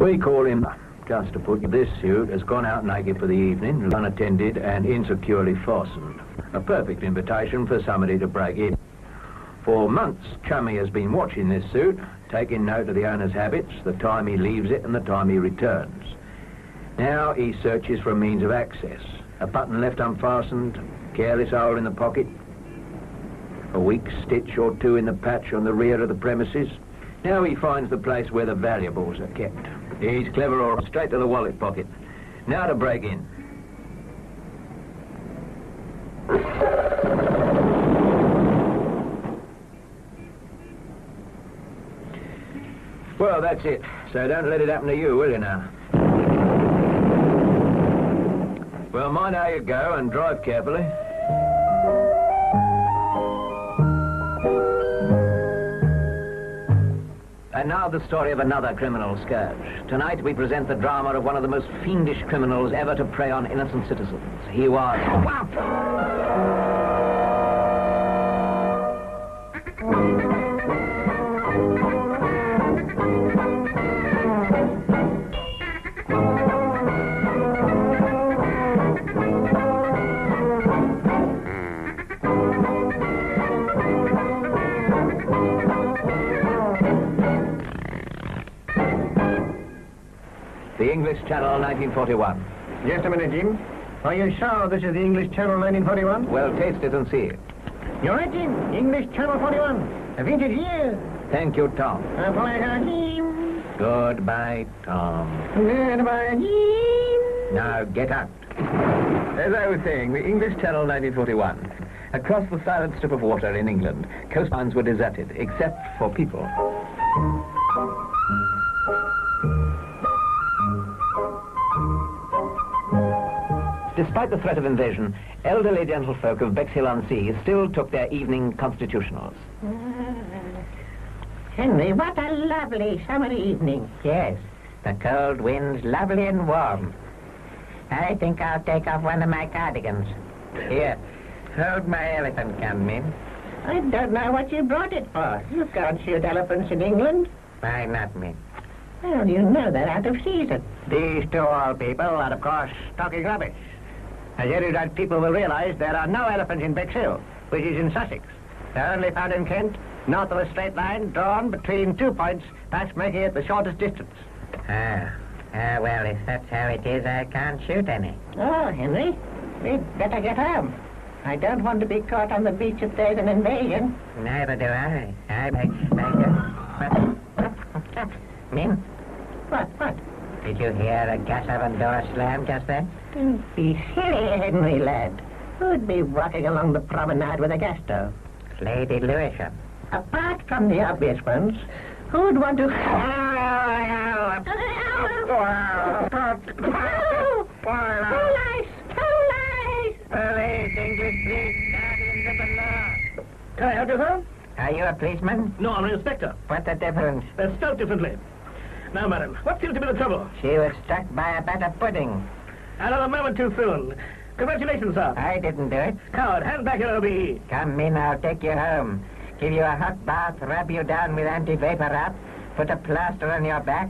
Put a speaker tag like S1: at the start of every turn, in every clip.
S1: We call him just to put this suit has gone out naked for the evening, unattended and insecurely fastened. A perfect invitation for somebody to break in. For months, Chummy has been watching this suit, taking note of the owner's habits, the time he leaves it and the time he returns. Now he searches for a means of access. A button left unfastened, careless hole in the pocket, a weak stitch or two in the patch on the rear of the premises. Now he finds the place where the valuables are kept. He's clever or straight to the wallet pocket. Now to break in. Well, that's it. So don't let it happen to you, will you now? Well, mind how you go and drive carefully. And now the story of another criminal scourge. Tonight we present the drama of one of the most fiendish criminals ever to prey on innocent citizens. He was... The English Channel, 1941.
S2: Just a minute, Jim. Are you sure this is the English Channel 1941?
S1: Well, taste it and see it.
S2: You're right, Jim. English Channel 41. A vintage year.
S1: Thank you, Tom.
S2: Uh, a pleasure, Jim.
S1: Goodbye, Tom.
S2: Goodbye, Jim.
S1: Now get out. As I was saying, the English Channel 1941. Across the silent strip of water in England, coastlines were deserted, except for people. Despite the threat of invasion, elderly gentlefolk of Bexhill-on-Sea still took their evening constitutionals.
S3: Henry, what a lovely summer evening.
S4: Yes, the cold wind's lovely and warm. I think I'll take off one of my cardigans. Here, hold my elephant gun, Min.
S3: I don't know what you brought it for. You can't shoot elephants in England.
S4: Why not, Min?
S3: Well, you know they're out of season.
S2: These two old people are, of course, talking rubbish. As erudite people will realize, there are no elephants in Bexhill, which is in Sussex. They're only found in Kent, north of a straight line drawn between two points, thus making it the shortest distance.
S4: Ah, ah, well, if that's how it is, I can't shoot any.
S3: Oh, Henry, we'd better get home. I don't want to be caught on the beach if there's an invasion.
S4: Neither do I. I, I, I just...
S3: What, what?
S4: Did you hear a gas oven door slam just then?
S3: Don't be silly, Henry, lad. Who'd be walking along the promenade with a gas stove?
S4: Lady Lewisham.
S3: Apart from the obvious ones, who'd want to...
S2: Can I help you, sir?
S4: Are you a policeman?
S2: No, I'm an inspector.
S4: What the difference?
S2: They're spelled differently. Now, madam, what seems to be the trouble?
S4: She was struck by a batter pudding.
S2: Another moment too soon. Congratulations, sir.
S4: I didn't do it.
S2: Coward, hand back your OBE.
S4: Come in, I'll take you home. Give you a hot bath, rub you down with anti-vapor wrap, put a plaster on your back,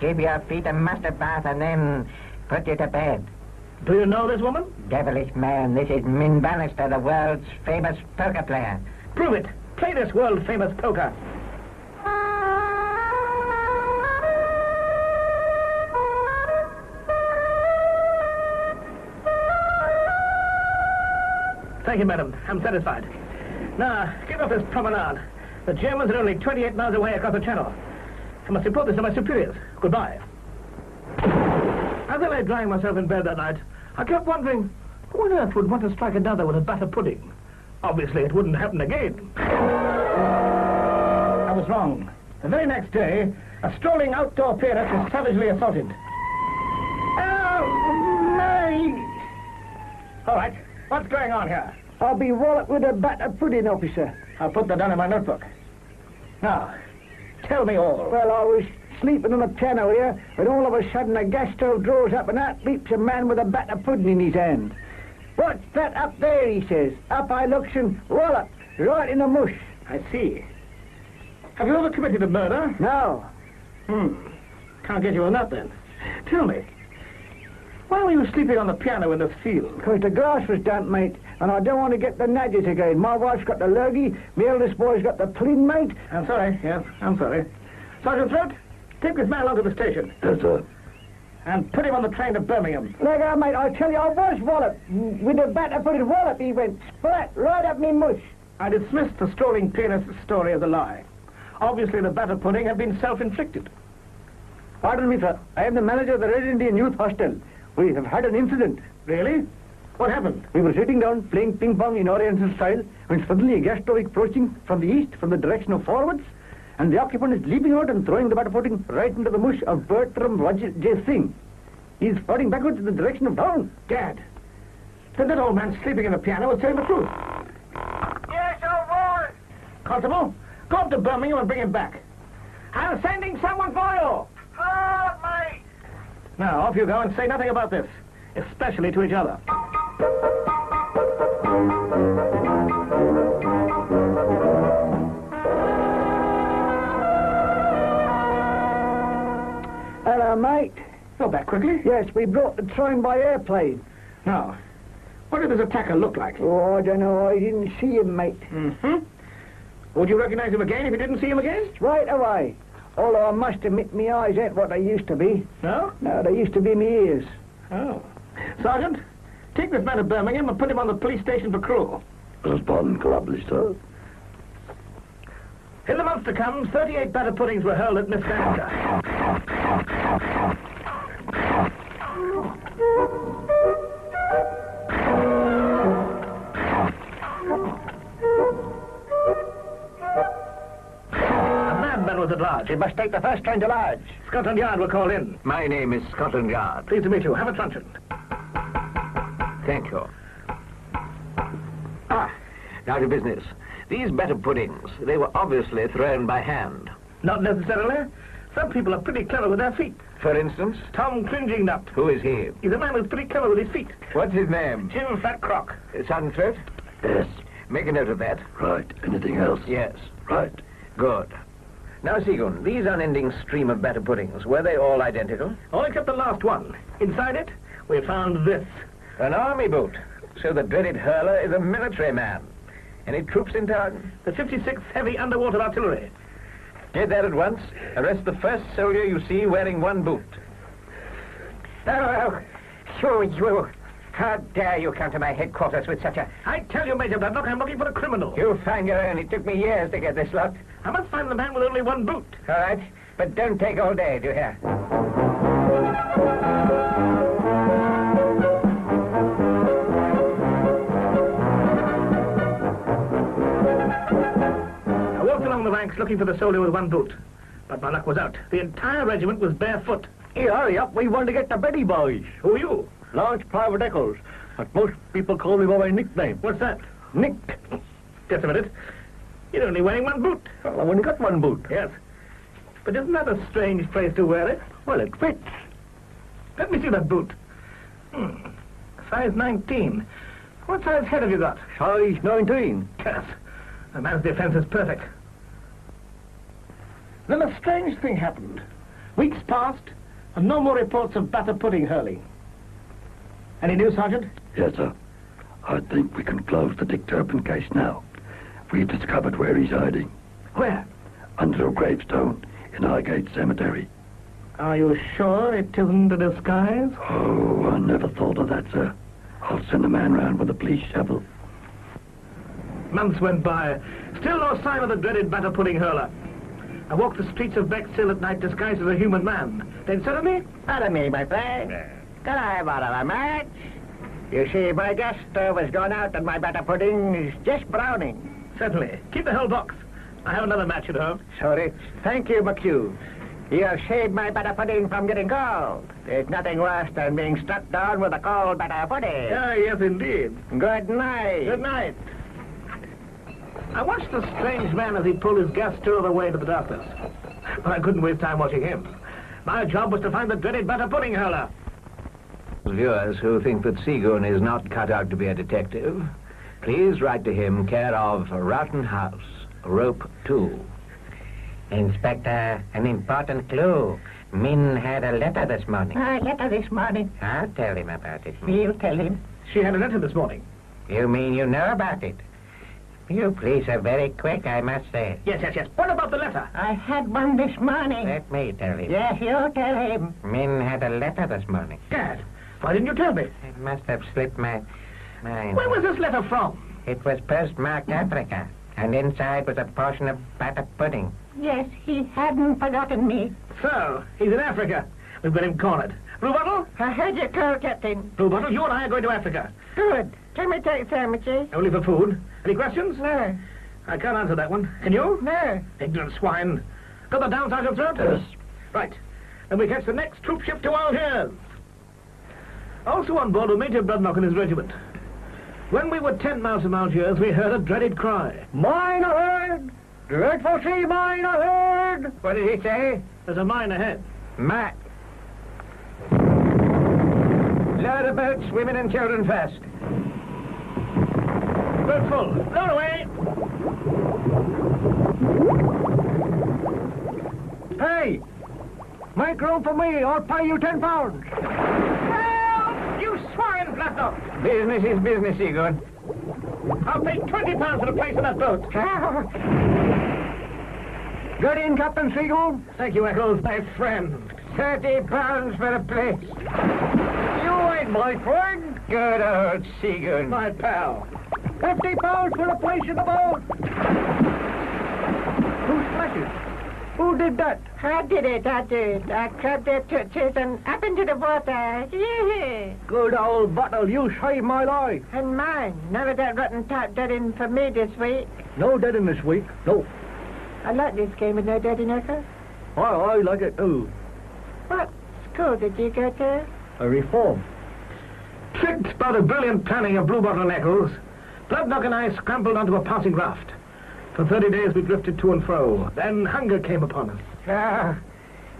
S4: give your feet a mustard bath, and then put you to bed.
S2: Do you know this woman?
S4: Devilish man, this is Min Bannister, the world's famous poker player.
S2: Prove it. Play this world-famous poker. Thank you, madam. I'm satisfied. Now, get off this promenade. The Germans are only 28 miles away across the channel. I must report this to my superiors. Goodbye. As I lay drying myself in bed that night, I kept wondering, who on earth would want to strike another with a batter pudding? Obviously, it wouldn't happen again. I was wrong. The very next day, a strolling outdoor parent was savagely assaulted. Oh, my! All right, what's going on here?
S5: I'll be walloped with a batter pudding, officer.
S2: I'll put that down in my notebook. Now, tell me all.
S5: Well, I was sleeping on the piano here, when all of a sudden a gas stove draws up and out leaps a man with a batter pudding in his hand. What's that up there, he says. Up I looks and wallop, right in the mush.
S2: I see. Have you ever committed a murder?
S5: No,
S2: Hmm. Can't get you on that then. Tell me, why were you sleeping on the piano in the field?
S5: Because the grass was damp, mate, and I don't want to get the nadges again. My wife's got the lurgy, my eldest boy's got the plin, mate.
S2: I'm sorry, yes, I'm sorry. Sergeant Throat, take this man along to the station
S6: Yes, sir.
S2: and put him on the train to Birmingham.
S5: Look out, mate, I tell you, I was wallop. With the batter footed wallop, he went splat right up me mush.
S2: I dismissed the strolling pianist's story as a lie. Obviously, the batter pudding had been self-inflicted.
S5: Pardon me, sir. I am the manager of the Red Indian Youth Hostel. We have had an incident.
S2: Really? What happened?
S5: We were sitting down playing ping pong in Oriental style when suddenly a gas stove approaching from the east from the direction of forwards and the occupant is leaping out and throwing the batter pudding right into the mush of Bertram Raj- J. Singh. He's floating backwards in the direction of down.
S2: Dad, then that old man sleeping in the piano was telling the truth.
S3: Yes, old boy.
S2: Constable, go up to Birmingham and bring him back. I'm sending someone for you.
S3: Oh, mate.
S2: Now, off you go and say nothing about this, especially to each other.
S5: Hello, mate.
S2: You're back quickly.
S5: Yes, we brought the train by airplane.
S2: Now, what did this attacker look like?
S5: Oh, I don't know. I didn't see him, mate.
S2: Mm-hmm. Would you recognize him again if you didn't see him again?
S5: Right away. Although I must admit my eyes ain't what they used to be.
S2: No?
S5: No, they used to be my ears.
S2: Oh. Sergeant, take this man to Birmingham and put him on the police station for cruel.
S6: Respond corruptly, sir.
S2: In the months to come, 38 batter puddings were hurled at Miss Lancaster. A madman was at large.
S5: You must take the first train to Lodge.
S2: Scotland Yard will call in.
S1: My name is Scotland Yard.
S2: Pleased to meet you. Have a truncheon.
S1: Thank you. Ah, now to business. These batter puddings, they were obviously thrown by hand.
S2: Not necessarily. Some people are pretty clever with their feet.
S1: For instance,
S2: Tom Cringing Nut.
S1: who is he?
S2: He's a man who's pretty clever with his feet.
S1: What's his name?
S2: Jim Fat Croc.
S1: Uh, Sergeant Throat?
S6: Yes.
S1: Make a note of that.
S6: Right. Anything else?
S1: Yes.
S6: Right.
S1: Good. Now, Seagoon, these unending stream of batter puddings, were they all identical?
S2: All except the last one. Inside it, we found this.
S1: An army boot. So the dreaded hurler is a military man. Any troops in town?
S2: The 56th Heavy Underwater Artillery.
S1: Get there at once. Arrest the first soldier you see wearing one boot.
S4: Oh, you, you. How dare you come to my headquarters with such a...
S2: I tell you, Major Braddock, I'm looking for a criminal.
S4: You find your own. It took me years to get this lot.
S2: I must find the man with only one boot.
S4: All right? But don't take all day, do you hear?
S2: Looking for the soldier with one boot. But my luck was out. The entire regiment was barefoot.
S5: Hey, hurry up. We want to get the Betty Boys.
S2: Who are you?
S5: Large Private Eccles. But most people call me by my nickname.
S2: What's that?
S5: Nick.
S2: Just a minute. You're only wearing one boot.
S5: Well, I've only got one boot.
S2: Yes. But isn't that a strange place to wear it?
S5: Well, it fits.
S2: Let me see that boot. Hmm. Size 19. What size head have you got?
S5: Size 19.
S2: Yes. The man's defense is perfect. Then a strange thing happened. Weeks passed, and no more reports of batter pudding hurling. Any news, Sergeant?
S6: Yes, sir. I think we can close the Dick Turpin case now. We've discovered where he's hiding.
S2: Where?
S6: Under a gravestone in Highgate Cemetery.
S2: Are you sure it isn't a disguise?
S6: Oh, I never thought of that, sir. I'll send a man round with a police shovel.
S2: Months went by. Still no sign of the dreaded batter pudding hurler. I walked the streets of Bexhill at night disguised as a human man. Then suddenly,
S3: Pardon me, my friend. Can I borrow a match? You see, my gas stove has gone out and my batter pudding is just browning.
S2: certainly, keep the whole box. I have another match at home.
S3: Sorry. Thank you, McHugh. You have saved my batter pudding from getting cold. There's nothing worse than being struck down with a cold batter pudding.
S2: Ah, yes, indeed.
S3: Good night.
S2: Good night. I watched the strange man as he pulled his gas stove away to the darkness. But I couldn't waste time watching him. My job was to find the dreaded batter pudding hurler.
S1: Viewers who think that Seagoon is not cut out to be a detective, please write to him care of Rotten House, Rope 2.
S4: Inspector, an important clue. Min had a letter this morning.
S3: A letter this morning.
S4: I'll tell him about it.
S3: We'll tell him.
S2: She had a letter this morning.
S4: You mean you know about it? You police are very quick, I must say.
S2: Yes, yes, yes. What about the letter?
S3: I had one this morning.
S4: Let me tell him.
S3: Yes, you tell him.
S4: Min had a letter this morning.
S2: Gad, why didn't you tell me?
S4: It must have slipped my mind.
S2: Where was this letter from?
S4: It was postmarked Africa, and inside was a portion of batter pudding.
S3: Yes, he hadn't forgotten me.
S2: So, he's in Africa. We've got him cornered. Blue Bottle?
S3: I heard your call, Captain.
S2: Blue Bottle, you and I are going to Africa.
S3: Good. Can we take sandwiches?
S2: Only for food. Any questions?
S3: No.
S2: I can't answer that one. Can you?
S3: No.
S2: Ignorant swine. Got the down sergeant throat?
S6: Yes.
S2: Right. Then we catch the next troop ship to Algiers. Also on board were Major Bloodnok and his regiment. When we were ten miles from Algiers, we heard a dreaded cry.
S5: Mine ahead! Dreadful sea mine ahead!
S4: What did he say?
S2: There's a mine ahead.
S4: Matt. Load the boats, women and children first.
S2: Boat full. Load away.
S5: Hey! Make room for me, I'll pay you ten pounds.
S2: Help! You swine, Bloodnok!
S4: Business is business, Egon.
S2: I'll pay twenty pounds for a place in that boat.
S5: Good in, Captain Seagull.
S2: Thank you, Eccles, my friend.
S4: Thirty pounds for a place.
S5: You ain't my friend.
S4: Good old Seagoon.
S2: My pal.
S5: Fifty pounds for a place in the boat. Who splashes? Who did that?
S3: I did it, I did. I grabbed their touches and up into the water. Yeah.
S5: Good old bottle, you saved my life.
S3: And mine. None of that rotten tot dead in for me this week.
S5: No dead in this week. No.
S3: I like this game with no dead in Echo.
S5: I, I like it too.
S3: What school did you go to?
S5: A reform.
S2: Tricked by the brilliant planning of Blue Bottle and Eccles, Bloodnok and I scrambled onto a passing raft. For 30 days we drifted to and fro. Then hunger came upon us.
S4: Ah,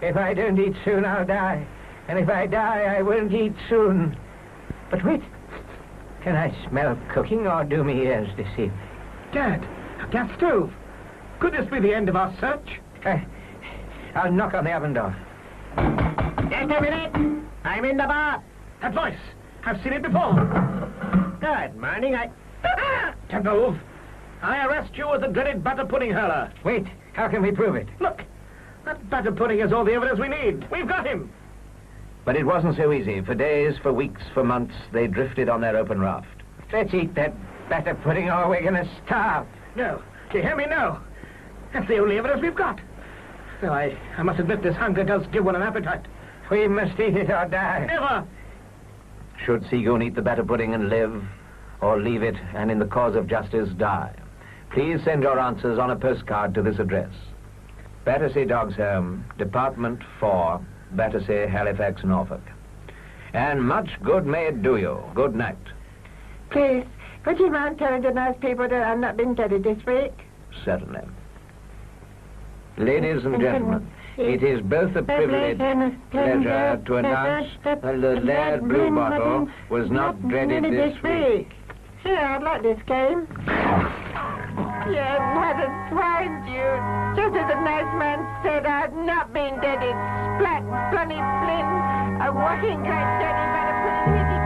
S4: if I don't eat soon, I'll die. And if I die, I won't eat soon. But wait. Can I smell cooking or do me ears deceive?
S2: Dad, a gas stove. Could this be the end of our search?
S4: Uh, I'll knock on the oven door.
S3: Just a minute. I'm in the bar.
S2: That voice. I've seen it before.
S3: Good morning. I.
S2: Move. I arrest you as the dreaded butter pudding hurler.
S4: Wait, how can we prove it?
S2: Look, that butter pudding has all the evidence we need. We've got him.
S1: But it wasn't so easy. For days, for weeks, for months, they drifted on their open raft.
S4: Let's eat that batter pudding or we're going to starve.
S2: No. Do you hear me? No. That's the only evidence we've got. Still, I, I must admit this hunger does give one an appetite.
S4: We must eat it or die.
S2: Never.
S1: Should Seagoon eat the batter pudding and live, or leave it and in the cause of justice die? Please send your answers on a postcard to this address. Battersea Dogs Home, Department 4, Battersea, Halifax, Norfolk. And much good may it do you. Good night.
S3: Please, would you mind telling the nice people that I've not been deaded this week?
S1: Certainly. Ladies and gentlemen, it is both a privilege and a pleasure to announce that the lad Blue Bottle was not dreaded this week.
S3: Sure, I'd like this game. Yes, a twined you. Just as the nice man said, I've not been deaded. Splat, bloody Flynn, a walking class daddy, but a pretty hitty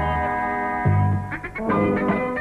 S3: man.